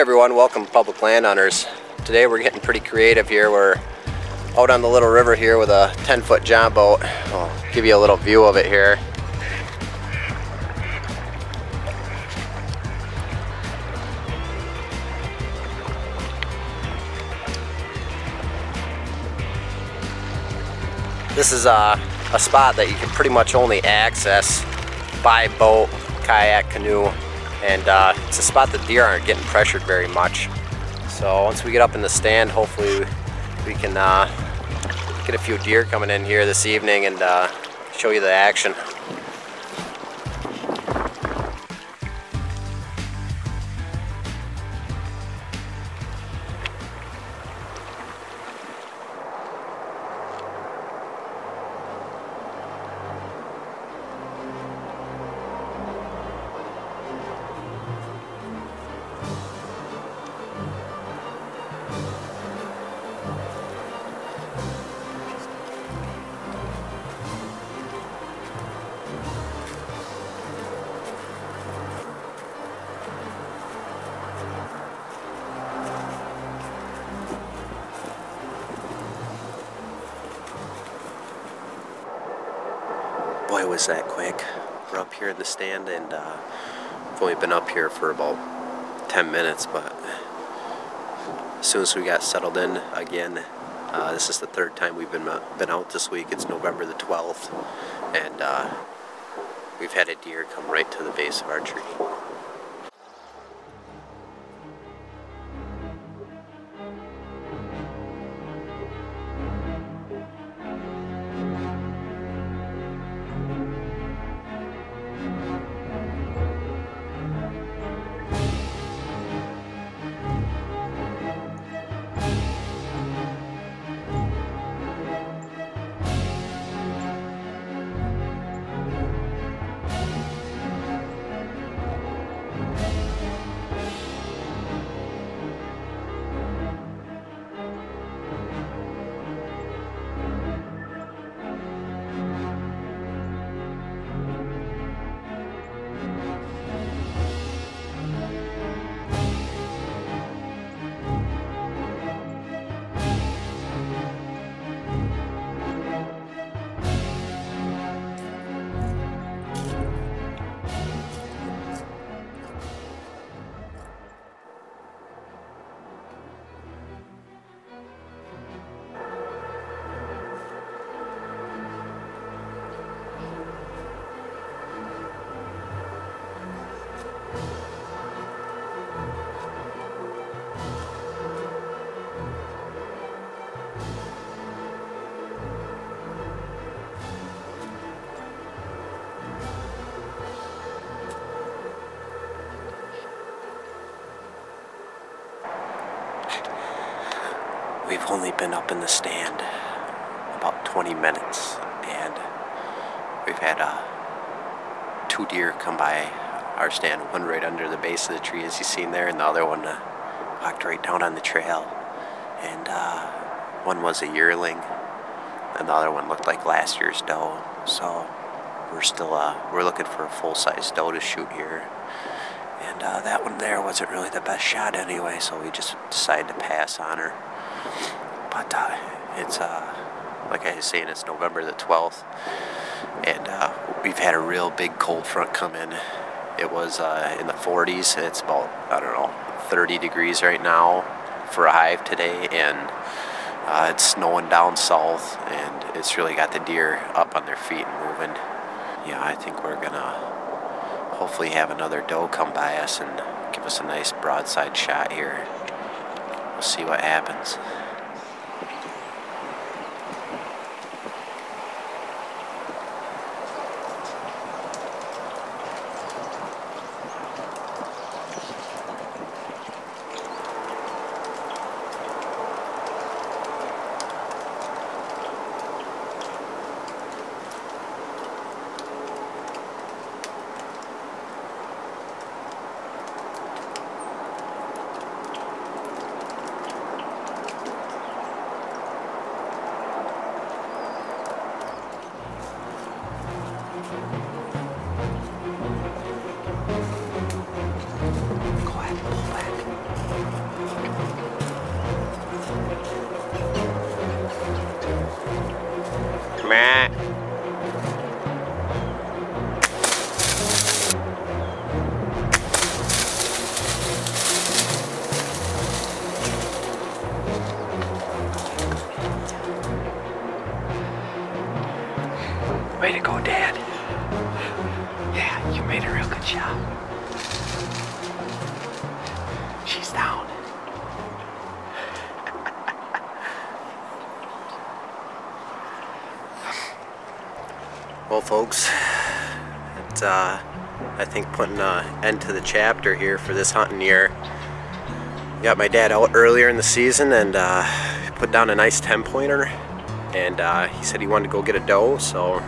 everyone, welcome Public Land Hunters. Today we're getting pretty creative here. We're out on the little river here with a 10 foot jon boat. I'll give you a little view of it here. This is a, a spot that you can pretty much only access by boat, kayak, canoe, and uh, it's a spot that deer aren't getting pressured very much. So once we get up in the stand, hopefully we can uh, get a few deer coming in here this evening and uh, show you the action. Boy, was that quick. We're up here in the stand and uh, I've only been up here for about 10 minutes, but as soon as we got settled in again, uh, this is the third time we've been, uh, been out this week. It's November the 12th, and uh, we've had a deer come right to the base of our tree. Only been up in the stand about 20 minutes, and we've had uh, two deer come by our stand. One right under the base of the tree, as you've seen there, and the other one uh, walked right down on the trail. And uh, one was a yearling, and the other one looked like last year's doe. So we're still uh, we're looking for a full-size doe to shoot here. And uh, that one there wasn't really the best shot anyway, so we just decided to pass on her. But uh, it's, uh, like I was saying, it's November the 12th, and uh, we've had a real big cold front come in. It was uh, in the 40s. It's about, I don't know, 30 degrees right now for a hive today, and uh, it's snowing down south, and it's really got the deer up on their feet and moving. Yeah, I think we're gonna hopefully have another doe come by us and give us a nice broadside shot here. We'll see what happens. Matt. Way to go, Dad. Yeah, you made a real good job. She's down. Well, folks, it's, uh, I think putting an end to the chapter here for this hunting year. Got my dad out earlier in the season and uh, put down a nice 10 pointer and uh, he said he wanted to go get a doe so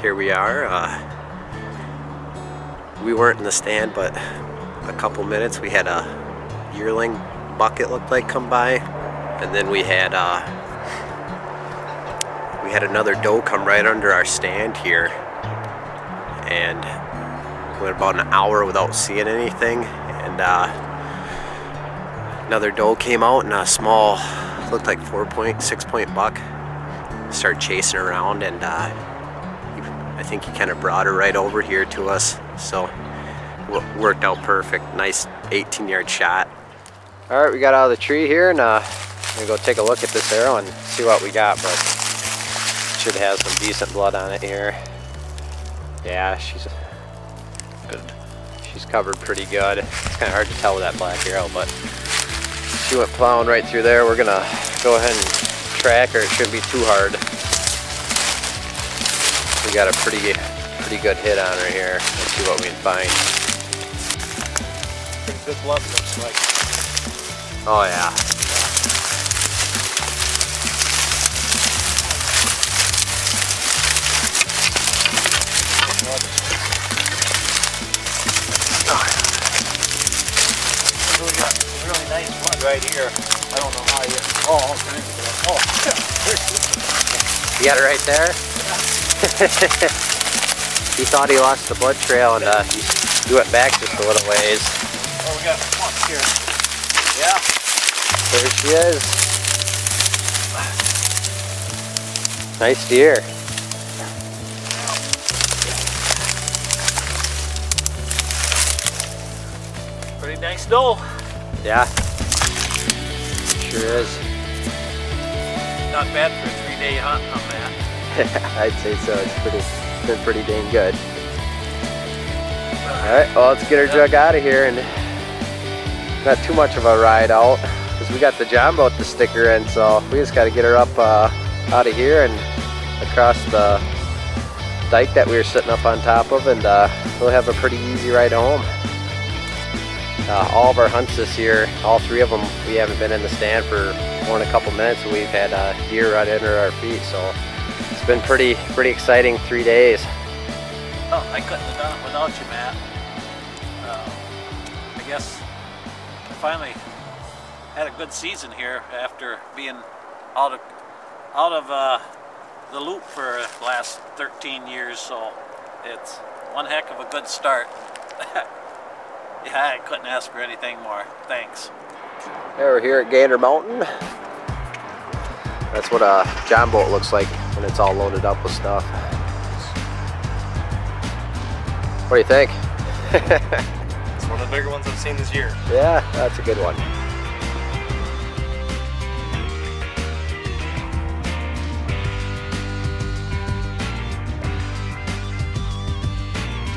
here we are uh, we weren't in the stand but a couple minutes we had a yearling bucket looked like come by and then we had uh, had another doe come right under our stand here. And went about an hour without seeing anything. And uh, another doe came out and a small looked like four point six point buck started chasing around. And uh, I think he kind of brought her right over here to us. So worked out perfect. Nice 18 yard shot. All right we got out of the tree here and uh, I'm gonna go take a look at this arrow and see what we got but should have some decent blood on it here yeah she's good she's covered pretty good it's kind of hard to tell with that black arrow but she went plowing right through there we're gonna go ahead and track or it shouldn't be too hard. We got a pretty pretty good hit on her here. Let's see what we can find. Pretty good blood looks like. Oh yeah. Right here. I don't know how you. Oh, all kinds of blood. Oh, you got it right there. he thought he lost the blood trail and uh, he went back just a little ways. Oh, we got one here. Yeah. There she is. Nice deer. Pretty nice doe. Yeah. Sure is. Not bad for a three day hunt on that. I'd say so. It's pretty it's been pretty dang good. Alright, well let's get our jug out of here and not too much of a ride out because we got the Jon boat to stick her in so we just got to get her up uh, out of here and across the dike that we were sitting up on top of and uh, we'll have a pretty easy ride home. Uh, all of our hunts this year, all three of them, we haven't been in the stand for more than a couple minutes and we've had uh, deer right under our feet so it's been pretty pretty exciting three days. Oh, I couldn't have done it without you, Matt. Uh, I guess I finally had a good season here after being out of out of uh, the loop for the last 13 years, so it's one heck of a good start. yeah, I couldn't ask for anything more. Thanks. Yeah, we're here at Gander Mountain. That's what a Jon boat looks like when it's all loaded up with stuff. What do you think? it's one of the bigger ones I've seen this year. Yeah, that's a good one.